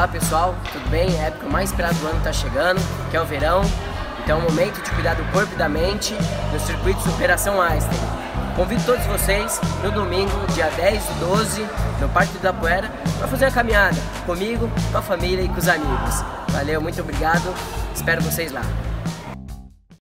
Olá pessoal, tudo bem? É a época mais esperada do ano está chegando, que é o verão. Então é o momento de cuidar do corpo e da mente no circuito de Superação Einstein. Convido todos vocês no domingo, dia 10 e 12, no Parque do Poeira, para fazer uma caminhada comigo, com a família e com os amigos. Valeu, muito obrigado, espero vocês lá.